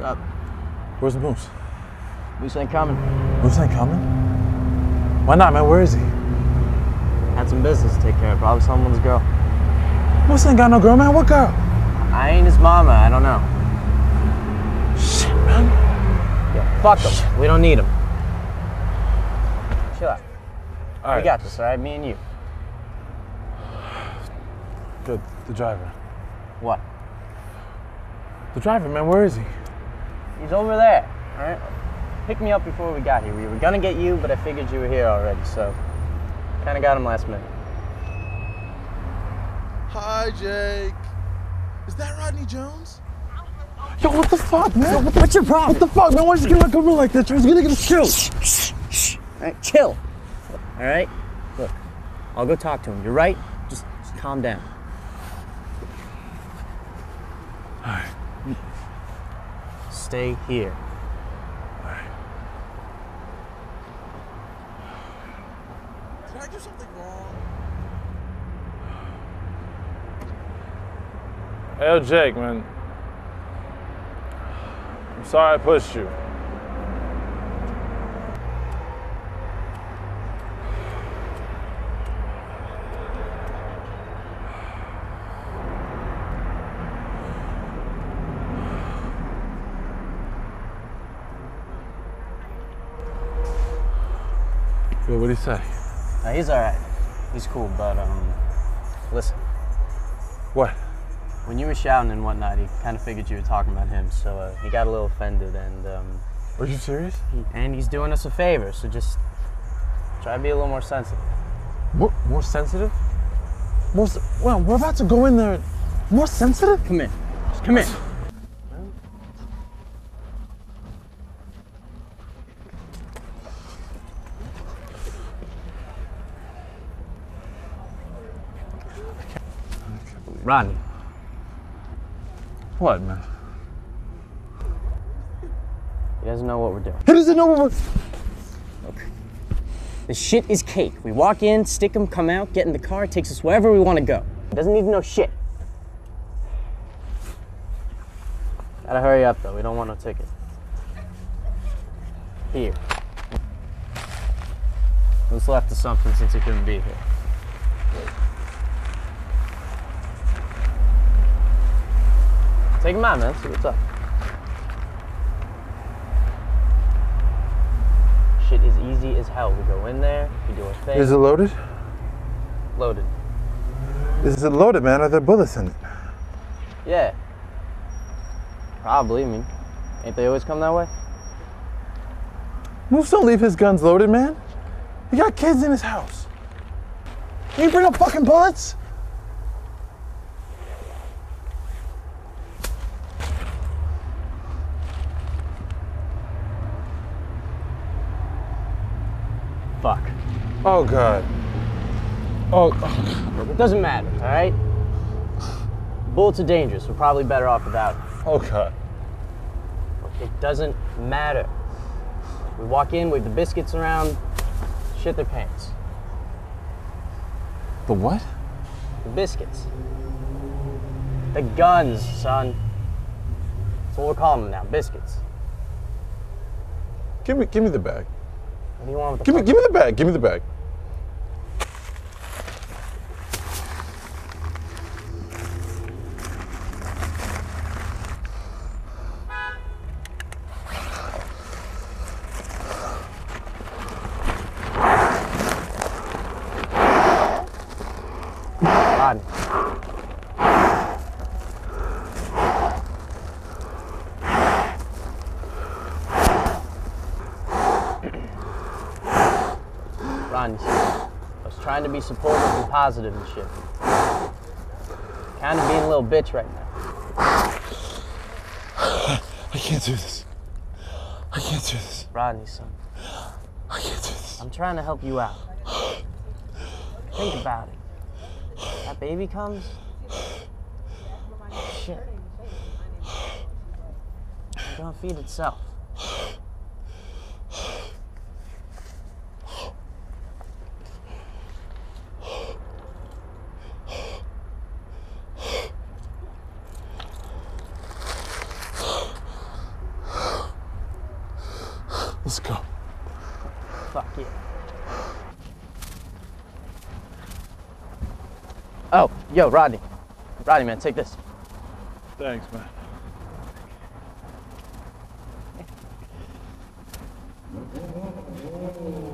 What's up? Where's the Moose? Moose ain't coming. Moose ain't coming? Why not, man? Where is he? Had some business to take care of. Probably someone's girl. Moose ain't got no girl, man. What girl? I ain't his mama. I don't know. Shit, man. Yeah, fuck him. We don't need him. Chill out. All We got this, all right? Me and you. Good. The driver. What? The driver, man. Where is he? He's over there, all right? Pick me up before we got here. We were gonna get you, but I figured you were here already, so kind of got him last minute. Hi, Jake. Is that Rodney Jones? Yo, what the fuck, man? What the, What's your problem? what the fuck, man? Why is he gonna come in like that? He's gonna get us killed. All right, chill. All right? Look, I'll go talk to him. You're right. Just, just calm down. Stay here. Did I do something wrong? Hey, Jake, man. I'm sorry I pushed you. What do you say? He's all right. He's cool, but um, listen. What? When you were shouting and whatnot, he kind of figured you were talking about him, so uh, he got a little offended, and um, Are you serious? he, and he's doing us a favor. So just try to be a little more sensitive. More, more sensitive? More, well, we're about to go in there. More sensitive? Come in. Just come in. Rodney, What, man? he doesn't know what we're doing. He doesn't know what we're. The shit is cake. We walk in, stick him, come out, get in the car, takes us wherever we want to go. He doesn't need to know shit. Gotta hurry up though, we don't want no ticket. Here. Who's left of something since he couldn't be here? Take him out, man. See what's up. Shit is easy as hell. We go in there, we do our thing. Is it loaded? loaded? Is it loaded, man? Are there bullets in it? Yeah. Probably. I mean, ain't they always come that way? Moose don't leave his guns loaded, man. He got kids in his house. You bring up fucking bullets? Fuck. Oh god. Oh, It doesn't matter, all right? Bullets are dangerous. We're probably better off without it. oh god. It doesn't matter. We walk in, wave the biscuits around, shit their pants. The what? The biscuits. The guns, son. That's what we're calling them now, biscuits. Give me, give me the bag. What do you want Give me, give me the bag. Give me the bag. Rodney. Rodney, I was trying to be supportive and positive and shit. Kind of being a little bitch right now. I can't do this. I can't do this. Rodney, son, I can't do this. I'm trying to help you out. Think about it. That baby comes. Shit. It's gonna feed itself. Let's go. Fuck yeah. Oh, yo, Rodney. Rodney, man, take this. Thanks, man.